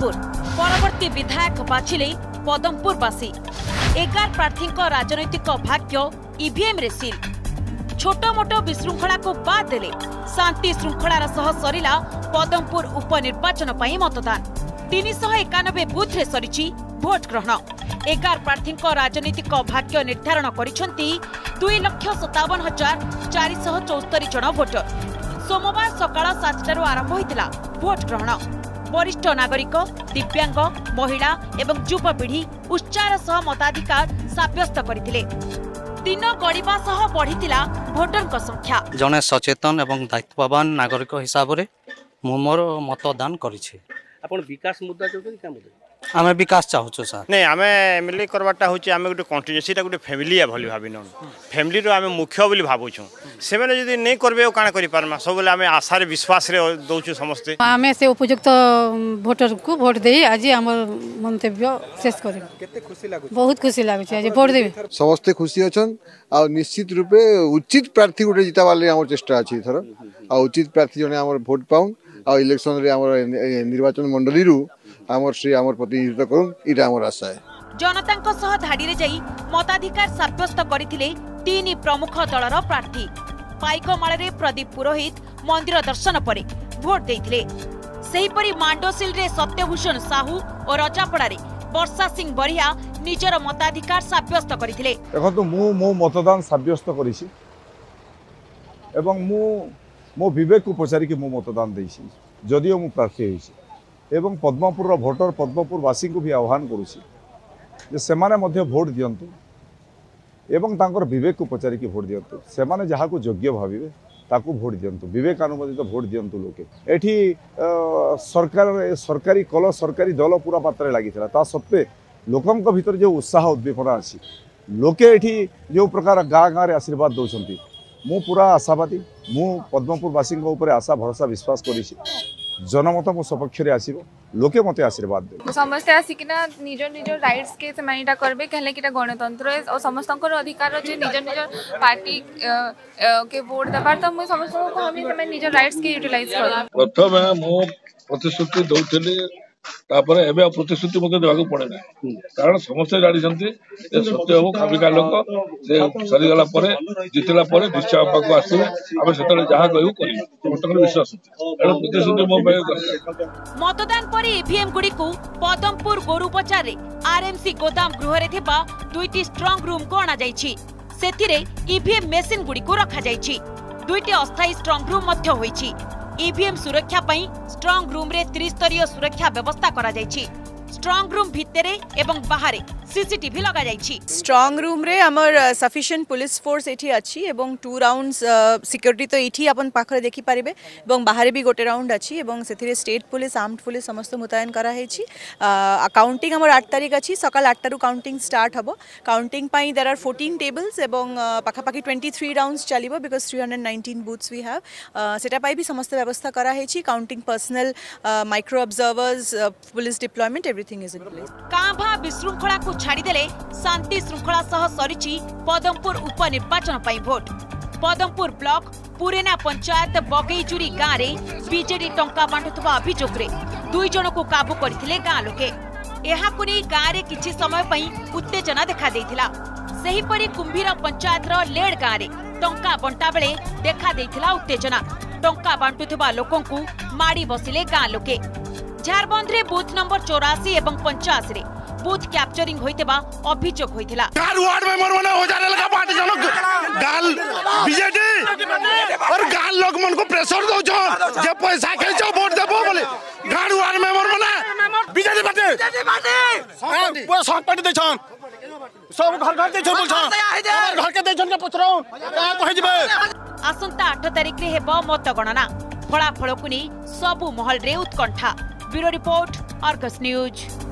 পদমপুর পরবর্তী বিধায়ক বাছিলে পদমপুরবাসী এগার প্রার্থী রাজনৈতিক ভাগ্য ইভিএমরে সিল ছোট মোট বিশৃঙ্খলাকে বাদ দেলে শান্তি শৃঙ্খলার সহ সরিলা পদমপুর উপনির্বাচন পাই মতদান তিনশহ একানবে বুথরে সরিছি ভোট গ্রহণ এগার প্রার্থী রাজনৈতিক ভাগ্য নির্ধারণ করেছেন দুই লক্ষ সতাবন হাজার চারিশহ চৌস্তরি জন ভোটর সোমবার সকাল সাতটার আরম্ভ হয়েছিল ভোট গ্রহণ বরিষ্ঠ নাগরিক দিব্যাঙ্গ মহিলা এবং যুবপিঢ়ি উচ্চার সহ মতাধিকার সাব্যস্ত করে দিন গড়া সহ বড়ি ভোটর সংখ্যা জনে সচেতন এবং দায়িত্ববান নাগরিক হিসাবে মু মতদান করেছি আপনার বিকাশ মুদ্রা ଆମେ ବିକାଶ ଚାହୁଁଛୁ ସାର୍ ନାଇଁ ଆମେ ଏମ୍ ଏଲ୍ ଏ କରବାଟା ହେଉଛି ଆମେ ଗୋଟେ କଣ୍ଟିନ୍ୟୁସିଟା ଗୋଟେ ଫ୍ୟାମିଲିଆ ବୋଲି ଭାବିନୁ ଫ୍ୟାମିଲିର ଆମେ ମୁଖ୍ୟ ବୋଲି ଭାବୁଛୁ ସେମାନେ ଯଦି ନେଇ କରିବେ ଆଉ କାଣ କରିପାରମା ସବୁବେଳେ ଆମେ ଆଶାରେ ବିଶ୍ୱାସରେ ଦେଉଛୁ ସମସ୍ତେ ଆମେ ସେ ଉପଯୁକ୍ତ ଭୋଟରକୁ ଭୋଟ ଦେଇ ଆଜି ଆମର ମନ୍ତବ୍ୟ ଶେଷ କରିବୁ ବହୁତ ଖୁସି ଲାଗୁଛି ଆଜି ଭୋଟ ଦେବି ସମସ୍ତେ ଖୁସି ଅଛନ୍ ଆଉ ନିଶ୍ଚିତ ରୂପେ ଉଚିତ ପ୍ରାର୍ଥୀ ଗୋଟେ ଜିତାବାର ଲାଗି ଆମର ଚେଷ୍ଟା ଅଛି ଏଥର ଆଉ ଉଚିତ ପ୍ରାର୍ଥୀ ଜଣେ ଆମର ଭୋଟ ପାଉନ୍ ଆଉ ଇଲେକ୍ସନରେ ଆମର ନିର୍ବାଚନ ମଣ୍ଡଳୀରୁ ଆମର ସେ ଆମର ପ୍ରତିନିଧିତ୍ୱ କରନ୍ ଏଇଟା ଆମର ଆଶା ଜନତାଙ୍କ ସହ ଧାଡ଼ିରେ ଯାଇ ମତାଧିକାର ସାବ୍ୟସ୍ତ କରିଥିଲେ ତିନି ପ୍ରମୁଖ ଦଳର ପ୍ରାର୍ଥୀ ପାଇକମାଳରେ ପ୍ରଦୀପ ପୁରୋହିତ ମନ୍ଦିର ଦର୍ଶନ ପରେ ଭୋଟ ଦେଇଥିଲେ ସେହିପରି ମାଣ୍ଡୋସିଲରେ ସତ୍ୟଭୂଷଣ ସାହୁ ଓ ରଜାପଡ଼ାରେ ବର୍ଷା ସିଂ ବରିହା ନିଜର ମତାଧିକାର ସାବ୍ୟସ୍ତ କରିଥିଲେ ଦେଖନ୍ତୁ ମୁଁ ମୋ ମତଦାନ ସାବ୍ୟସ୍ତ କରିଛି ଏବଂ ମୁଁ ମୋ ବିବେକକୁ ପଚାରିକି ମୁଁ ମତଦାନ ଦେଇଛି ଯଦିଓ ମୁଁ ପ୍ରାର୍ଥୀ ହୋଇଛି ଏବଂ ପଦ୍ମପୁରର ଭୋଟର ପଦ୍ମପୁରବାସୀଙ୍କୁ ବି ଆହ୍ୱାନ କରୁଛି ଯେ ସେମାନେ ମଧ୍ୟ ଭୋଟ୍ ଦିଅନ୍ତୁ ଏବଂ ତାଙ୍କର ବିବେକକୁ ପଚାରିକି ଭୋଟ୍ ଦିଅନ୍ତୁ ସେମାନେ ଯାହାକୁ ଯୋଗ୍ୟ ଭାବିବେ ତାକୁ ଭୋଟ୍ ଦିଅନ୍ତୁ ବିବେକାନୁମୋଦିତ ଭୋଟ୍ ଦିଅନ୍ତୁ ଲୋକେ ଏଠି ସରକାର ସରକାରୀ କଲ ସରକାରୀ ଦଳ ପୁରା ମାତ୍ରାରେ ଲାଗିଥିଲା ତା ସତ୍ତ୍ୱେ ଲୋକଙ୍କ ଭିତରେ ଯେଉଁ ଉତ୍ସାହ ଉଦ୍ଦୀପନା ଅଛି ଲୋକେ ଏଠି ଯେଉଁ ପ୍ରକାର ଗାଁ ଗାଁରେ ଆଶୀର୍ବାଦ ଦେଉଛନ୍ତି ମୁଁ ପୁରା ଆଶାବାଦୀ ମୁଁ ପଦ୍ମପୁରବାସୀଙ୍କ ଉପରେ ଆଶା ଭରସା ବିଶ୍ୱାସ କରିଛି ଜନମତ ମୋ ସପକ୍ଷରେ ଆସିବ ଲୋକେ ମୋତେ ଆଶୀର୍ବାଦ ଦେବେ ସମସ୍ତେ ଆସିକିନା ନିଜ ନିଜ ରାଇଟ୍ସ କେ ସେମାନେ ଏଇଟା କରିବେ କହିଲେ କି ଏଇଟା ଗଣତନ୍ତ୍ର ଆଉ ସମସ୍ତଙ୍କର ଅଧିକାର ଅଛି ନିଜ ନିଜ ପାର୍ଟି କେ ଭୋଟ ଦେବାର ତ ମୁଁ ସମସ୍ତଙ୍କୁ କହିବି ସେମାନେ ନିଜ ରାଇଟ୍ସ କେ ୟୁଟିଲାଇଜ କରିବେ ପ୍ରଥମେ ମୁଁ ପ୍ରତିଶ୍ରୁତି ଦଉଥିଲି ତାପରେ ଏବେ ଆଉ ପ୍ରତିଶ୍ରୁତି ମଧ୍ୟ ଦେବାକୁ ପଡେ ନାହିଁ କାରଣ ସମସ୍ତେ ଜାଣିଛନ୍ତି ଯେ ସତ୍ୟ ବାବୁ କାମିକା ଲୋକ ସେ ସରିଗଲା ପରେ ଜିତିଲା ପରେ ନିଶ୍ଚୟ ଆମ ପାଖକୁ ଆସିବେ ଆମେ ସେତେବେଳେ ଯାହା କହିବୁ କରିବୁ ସମସ୍ତଙ୍କର ବିଶ୍ୱାସ ଏଣୁ ପ୍ରତିଶ୍ରୁତି ମୋ ପାଇଁ ମତଦାନ ପରେ ଇଭିଏମ ଗୁଡିକୁ ପଦମପୁର ଗୋରୁବଚାରରେ ଆର୍ଏମ୍ସି ଗୋଦାମ ଗୃହରେ ଥିବା ଦୁଇଟି ଷ୍ଟ୍ରଙ୍ଗ ରୁମକୁ ଅଣାଯାଇଛି ସେଥିରେ ଇଭିଏମ ମେସିନ ଗୁଡିକୁ ରଖାଯାଇଛି ଦୁଇଟି ଅସ୍ଥାୟୀ ଷ୍ଟ୍ରଙ୍ଗ ରୁମ୍ ମଧ୍ୟ ହୋଇଛି ଇଭିଏମ୍ ସୁରକ୍ଷା ପାଇଁ ଷ୍ଟ୍ରଙ୍ଗ ରୁମ୍ରେ ତ୍ରିସ୍ତରୀୟ ସୁରକ୍ଷା ବ୍ୟବସ୍ଥା କରାଯାଇଛି ଷ୍ଟ୍ରଙ୍ଗ ରୁମ୍ ଭିତରେ ଏବଂ ବାହାରେ সিসিটিভি লগা যাইছি স্ট্রং রুম রে আমার সাফিসিয়েন্ট পুলিশ ফোর্স এটি আছি এবং টু রাউন্ডস সিকিউরিটি তো এটি আপন পাখরে দেখি পারিবে এবং বাহারে বি গোটে রাউন্ড আছি এবং সেথিরে স্টেট পুলিশ আর্মড পুলিশ সমস্ত মোতায়েন করা হয়েছি কাউন্টিং আমার 8 তারিখ আছি সকাল 8 আটটার কাউন্টিং স্টার্ট হবো কাউন্টিং পাই দের আর 14 টেবলস এবং uh, পাখাপাখি টোয়েন্টি থ্রি রাউন্ডস চালিব বিকজ 319 বুথস উই হ্যাভ সেটা পাই বি সমস্ত ব্যবস্থা করা হয়েছি counting personnel micro observers police deployment everything is in place CAVA ভা বিশৃঙ্খলা ଛାଡ଼ିଦେଲେ ଶାନ୍ତି ଶୃଙ୍ଖଳା ସହ ସରିଛି ପଦମପୁର ଉପନିର୍ବାଚନ ପାଇଁ ଭୋଟ ପଦମପୁର ବ୍ଲକ ପୁରେନା ପଞ୍ଚାୟତ ବଗେଇଜୁରୀ ଗାଁରେ ବିଜେଡି ଟଙ୍କା ବାଣ୍ଟୁଥିବା ଅଭିଯୋଗରେ ଦୁଇ ଜଣଙ୍କୁ କାବୁ କରିଥିଲେ ଗାଁ ଲୋକେ ଏହାକୁ ନେଇ ଗାଁରେ କିଛି ସମୟ ପାଇଁ ଉତ୍ତେଜନା ଦେଖାଦେଇଥିଲା ସେହିପରି କୁମ୍ଭୀର ପଞ୍ଚାୟତର ଲେଡ୍ ଗାଁରେ ଟଙ୍କା ବଣ୍ଟା ବେଳେ ଦେଖାଦେଇଥିଲା ଉତ୍ତେଜନା ଟଙ୍କା ବାଣ୍ଟୁଥିବା ଲୋକଙ୍କୁ ମାଡ଼ି ବସିଲେ ଗାଁ ଲୋକେ ঝাড়বন্ধে বুথ नंबर চৌরাশি এবং পঞ্চাশে বুথ ক্যাপচরিং হইতেবা অভিযোগ হইতিলা গাল ওয়ার্ড মেম্বার মানে हो जाने लगा पार्टी जन गाल बीजेडी और गाल लोग मन को प्रेशर दो जो जे पैसा खेल जो वोट देबो बोले गाल वार्ड मेम्बर মানে बीजेडी पार्टी बीजेडी पार्टी हाँ, सब पार्टी देछन सब घर घर देछन हाँ, बोलछन घर के देछन के पचराउ का कहि जेबे आसंता 8 तारिख रे हेबो मत गणना ফলাফলকু নেই সবু মহলরে উৎকণ্ঠা ब्यूरो रिपोर्ट आर्कस न्यूज